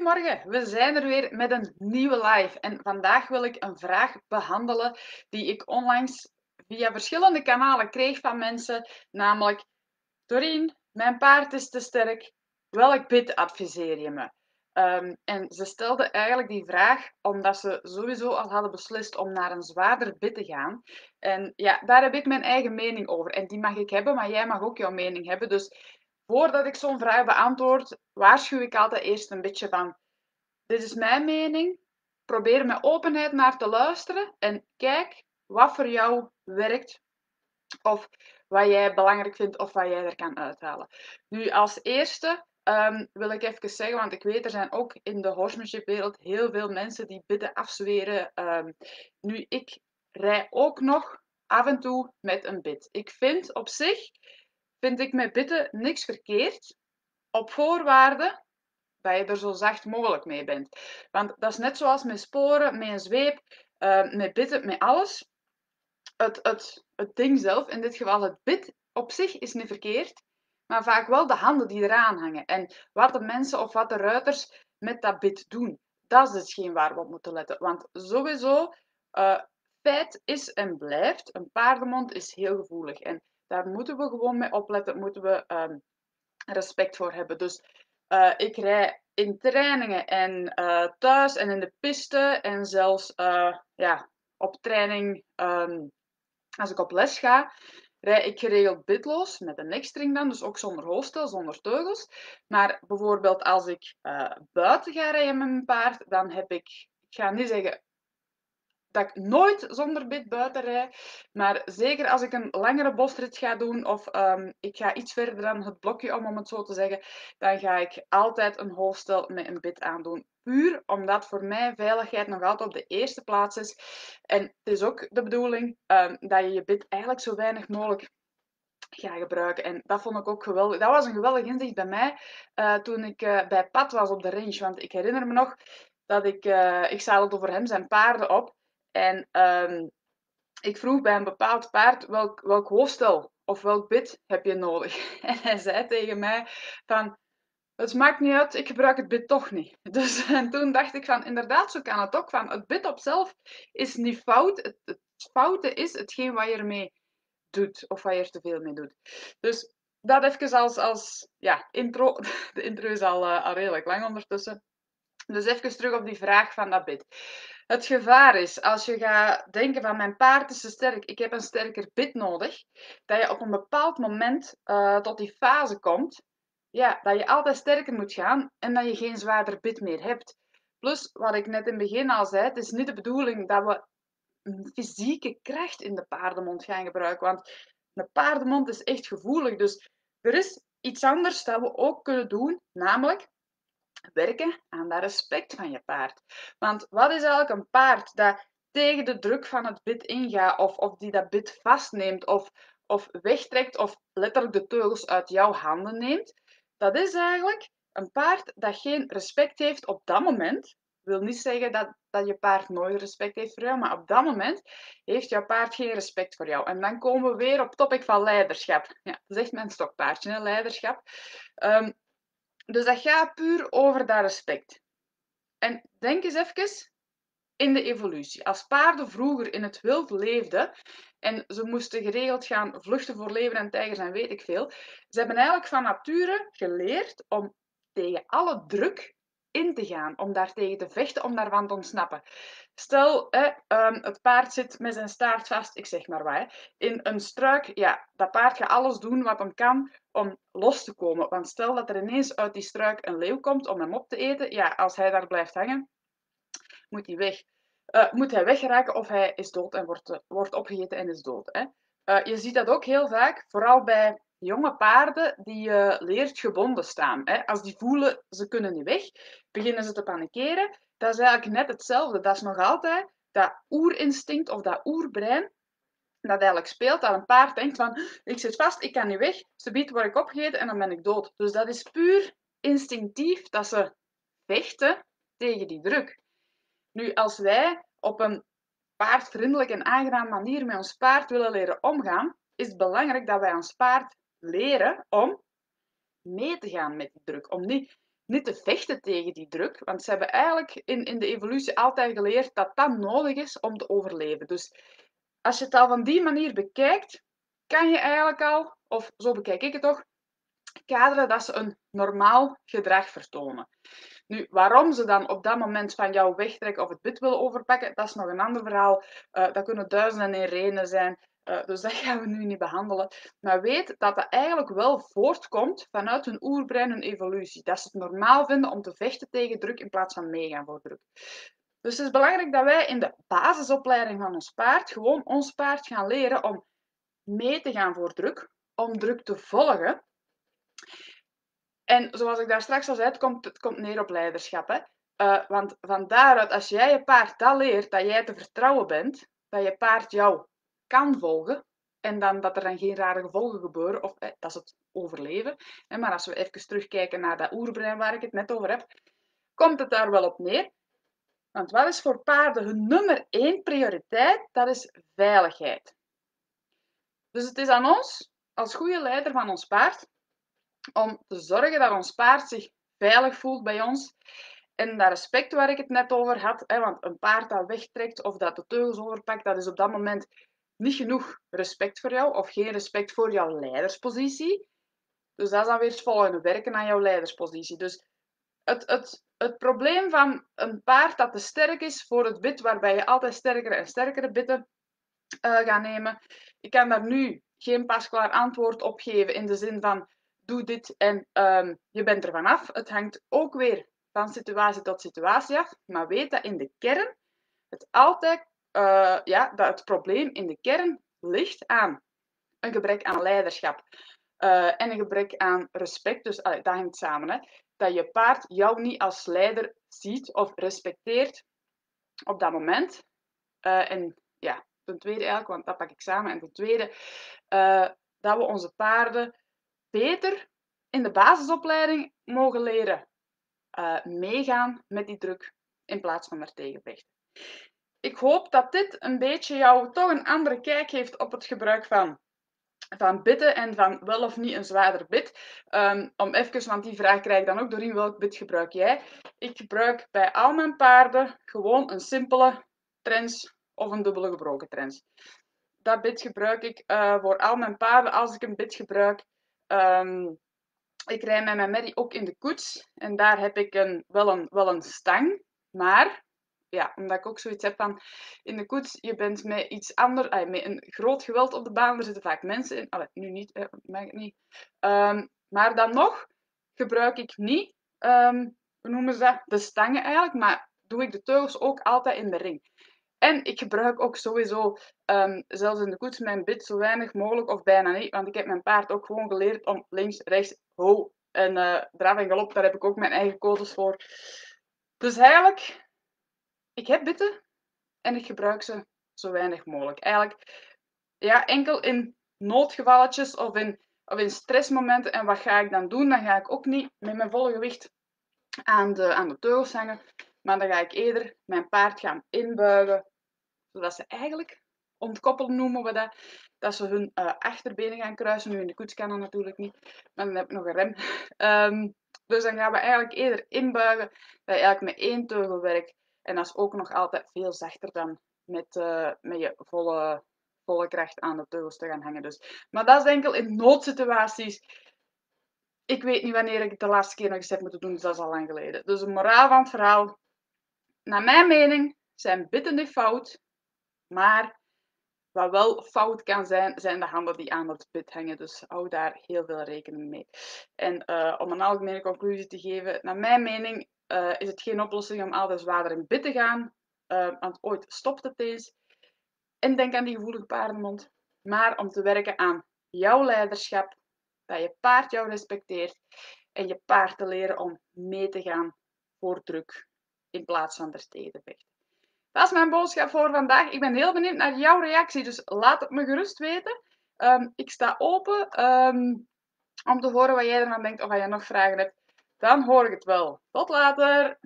Goedemorgen, we zijn er weer met een nieuwe live. En vandaag wil ik een vraag behandelen die ik onlangs via verschillende kanalen kreeg van mensen. Namelijk, Doreen, mijn paard is te sterk. Welk bit adviseer je me? Ehm, en ze stelden eigenlijk die vraag omdat ze sowieso al hadden beslist om naar een zwaarder bit te gaan. En ja, daar heb ik mijn eigen mening over. En die mag ik hebben, maar jij mag ook jouw mening hebben. Dus voordat ik zo'n vraag beantwoord, waarschuw ik altijd eerst een beetje van: dit is mijn mening. Probeer met openheid naar te luisteren en kijk wat voor jou werkt of wat jij belangrijk vindt of wat jij er kan uithalen. Nu, als eerste um, wil ik even zeggen, want ik weet er zijn ook in de horsemanship wereld heel veel mensen die bidden afzweren. Um, nu, ik rij ook nog af en toe met een bid. Ik vind op zich vind ik met bidden niks verkeerd, op voorwaarde dat je er zo zacht mogelijk mee bent. Want dat is net zoals met sporen, met een zweep, uh, met bitten, met alles. Het, het, het ding zelf, in dit geval het bit op zich, is niet verkeerd, maar vaak wel de handen die eraan hangen. En wat de mensen of wat de ruiters met dat bit doen, dat is hetgeen waar we op moeten letten. Want sowieso, uh, feit is en blijft, een paardenmond is heel gevoelig. En daar moeten we gewoon mee opletten, moeten we um, respect voor hebben. Dus uh, ik rij in trainingen en uh, thuis en in de piste en zelfs uh, ja, op training um, als ik op les ga, rij ik geregeld bitloos met een nekstring dan, dus ook zonder hoofdstel, zonder teugels. Maar bijvoorbeeld als ik buiten ga rijden met mijn paard, dan heb ik, ik ga niet zeggen dat ik nooit zonder bit buiten rij. Maar zeker als ik een langere bosrit ga doen of um, ik ga iets verder dan het blokje om, om het zo te zeggen, dan ga ik altijd een hoofdstel met een bit aandoen. Puur omdat voor mij veiligheid nog altijd op de eerste plaats is. En het is ook de bedoeling um, dat je je bit eigenlijk zo weinig mogelijk ga gebruiken. En dat vond ik ook geweldig. Dat was een geweldig inzicht bij mij uh, toen ik uh, bij Pat was op de range. Want ik herinner me nog dat ik, uh, ik zadelde voor hem zijn paarden op. En um, ik vroeg bij een bepaald paard welk, welk hoofdstel of welk bit heb je nodig. En hij zei tegen mij van, het maakt niet uit, ik gebruik het bit toch niet. Dus en toen dacht ik van, inderdaad, zo kan het ook. Van, het bit op zelf is niet fout. Het, het foute is hetgeen wat je ermee doet of wat je er te veel mee doet. Dus dat even als, als ja, intro. De intro is al, uh, al redelijk lang ondertussen. Dus even terug op die vraag van dat bit. Het gevaar is, als je gaat denken van mijn paard is te sterk, ik heb een sterker bit nodig, dat je op een bepaald moment uh, tot die fase komt, ja, dat je altijd sterker moet gaan en dat je geen zwaarder bit meer hebt. Plus, wat ik net in het begin al zei, het is niet de bedoeling dat we fysieke kracht in de paardenmond gaan gebruiken, want de paardenmond is echt gevoelig. Dus er is iets anders dat we ook kunnen doen, namelijk werken aan dat respect van je paard. Want wat is eigenlijk een paard dat tegen de druk van het bit ingaat, of, of die dat bit vastneemt, of, of wegtrekt, of letterlijk de teugels uit jouw handen neemt? Dat is eigenlijk een paard dat geen respect heeft op dat moment. wil niet zeggen dat, dat je paard nooit respect heeft voor jou, maar op dat moment heeft jouw paard geen respect voor jou. En dan komen we weer op het topic van leiderschap. Ja, dat is echt mijn stokpaardje, leiderschap. Um, dus dat gaat puur over dat respect. En denk eens even in de evolutie. Als paarden vroeger in het wild leefden en ze moesten geregeld gaan vluchten voor leven en tijgers en weet ik veel, ze hebben eigenlijk van nature geleerd om tegen alle druk in te gaan, om daartegen te vechten, om daarvan te ontsnappen. Stel, hè, um, het paard zit met zijn staart vast, ik zeg maar wat, in een struik. Ja, dat paard gaat alles doen wat hem kan om los te komen. Want stel dat er ineens uit die struik een leeuw komt om hem op te eten, ja, als hij daar blijft hangen, moet hij weg. Uh, moet hij weggeraken of hij is dood en wordt, uh, wordt opgegeten en is dood. Hè. Uh, je ziet dat ook heel vaak, vooral bij jonge paarden die uh, leert gebonden staan. Hè. Als die voelen ze kunnen niet weg, beginnen ze te panikeren. Dat is eigenlijk net hetzelfde. Dat is nog altijd dat oerinstinct of dat oerbrein dat eigenlijk speelt. Dat een paard denkt van, ik zit vast, ik kan niet weg. Subiet word ik opgegeten en dan ben ik dood. Dus dat is puur instinctief dat ze vechten tegen die druk. Nu, als wij op een paardvriendelijke en aangename manier met ons paard willen leren omgaan, is het belangrijk dat wij ons paard leren om mee te gaan met die druk. Om niet niet te vechten tegen die druk. Want ze hebben eigenlijk in, in de evolutie altijd geleerd dat dat nodig is om te overleven. Dus als je het al van die manier bekijkt, kan je eigenlijk al, of zo bekijk ik het toch, kaderen dat ze een normaal gedrag vertonen. Nu, waarom ze dan op dat moment van jou wegtrekken of het bit willen overpakken, dat is nog een ander verhaal. Uh, dat kunnen duizenden en redenen zijn. Uh, dus dat gaan we nu niet behandelen. Maar weet dat dat eigenlijk wel voortkomt vanuit hun oerbrein, hun evolutie. Dat ze het normaal vinden om te vechten tegen druk in plaats van meegaan voor druk. Dus het is belangrijk dat wij in de basisopleiding van ons paard gewoon ons paard gaan leren om mee te gaan voor druk, om druk te volgen. En zoals ik daar straks al zei, het komt, het komt neer op leiderschap. Hè? Uh, want van daaruit, als jij je paard dat leert, dat jij te vertrouwen bent, dat je paard jou kan volgen, en dan dat er dan geen rare gevolgen gebeuren, of eh, dat is het overleven. Hè? Maar als we even terugkijken naar dat oerbrein waar ik het net over heb, komt het daar wel op neer. Want wat is voor paarden hun nummer één prioriteit? Dat is veiligheid. Dus het is aan ons, als goede leider van ons paard, om te zorgen dat ons paard zich veilig voelt bij ons. En dat respect waar ik het net over had, hè, want een paard dat wegtrekt of dat de teugels overpakt, dat is op dat moment niet genoeg respect voor jou of geen respect voor jouw leiderspositie. Dus dat is dan weer het volgende, werken aan jouw leiderspositie. Dus het, het, het probleem van een paard dat te sterk is voor het bit, waarbij je altijd sterkere en sterkere bitten uh, gaat nemen. Ik kan daar nu geen pasklaar antwoord op geven in de zin van doe dit en um, je bent er vanaf. Het hangt ook weer van situatie tot situatie af, maar weet dat in de kern het altijd, uh, ja, dat het probleem in de kern ligt aan een gebrek aan leiderschap uh, en een gebrek aan respect. Dus dat hangt samen. Hè? Dat je paard jou niet als leider ziet of respecteert op dat moment. Uh, en ja, ten tweede eigenlijk, want dat pak ik samen. En ten tweede, dat we onze paarden beter in de basisopleiding mogen leren uh, meegaan met die druk in plaats van er tegen vechten. Ik hoop dat dit een beetje jou toch een andere kijk geeft op het gebruik van, van bitten en van wel of niet een zwaarder bit. Um, om even, want die vraag krijg ik dan ook doorheen, welk bit gebruik jij? Ik gebruik bij al mijn paarden gewoon een simpele trends of een dubbele gebroken trends. Dat bit gebruik ik uh, voor al mijn paarden als ik een bit gebruik. Um, ik rij met mijn Mary ook in de koets. En daar heb ik een, wel, een, wel een stang. Maar, ja, omdat ik ook zoiets heb van... In de koets, je bent met iets anders... met een groot geweld op de baan. Er zitten vaak mensen in. Allee, nu niet, eh, mag ik niet. Um, maar dan nog gebruik ik niet... Um, hoe noemen ze dat? De stangen eigenlijk. Maar doe ik de teugels ook altijd in de ring. En ik gebruik ook sowieso, um, zelfs in de koets, mijn bit zo weinig mogelijk of bijna niet. Want ik heb mijn paard ook gewoon geleerd om links, rechts, ho en uh, draf en galop. Daar heb ik ook mijn eigen codes voor. Dus eigenlijk, ik heb bitten en ik gebruik ze zo weinig mogelijk. Eigenlijk, ja, enkel in noodgevalletjes of in, of in stressmomenten. En wat ga ik dan doen? Dan ga ik ook niet met mijn volle gewicht aan de, aan de teugels hangen. Maar dan ga ik eerder mijn paard gaan inbuigen zodat ze eigenlijk ontkoppelen noemen we dat. Dat ze hun uh, achterbenen gaan kruisen. Nu in de koets kan dat natuurlijk niet. Maar dan heb ik nog een rem. Um, dus dan gaan we eigenlijk eerder inbuigen. Dat je eigenlijk met één teugel werkt. En dat is ook nog altijd veel zachter dan met, uh, met je volle, volle kracht aan de teugels te gaan hangen. Dus. Maar dat is enkel in noodsituaties. Ik weet niet wanneer ik het de laatste keer nog eens heb moeten doen. Dus dat is al lang geleden. Dus de moraal van het verhaal. Naar mijn mening zijn bitten niet fout. Maar wat wel fout kan zijn, zijn de handen die aan het bit hangen. Dus hou daar heel veel rekening mee. En uh, om een algemene conclusie te geven, naar mijn mening uh, is het geen oplossing om altijd zwaarder in bit te gaan. Uh, want ooit stopt het eens. En denk aan die gevoelige paardenmond. Maar om te werken aan jouw leiderschap, dat je paard jou respecteert en je paard te leren om mee te gaan voor druk in plaats van er tegen te vechten. Dat is mijn boodschap voor vandaag. Ik ben heel benieuwd naar jouw reactie, dus laat het me gerust weten. Um, ik sta open um, om te horen wat jij ervan denkt of wat je nog vragen hebt. Dan hoor ik het wel. Tot later!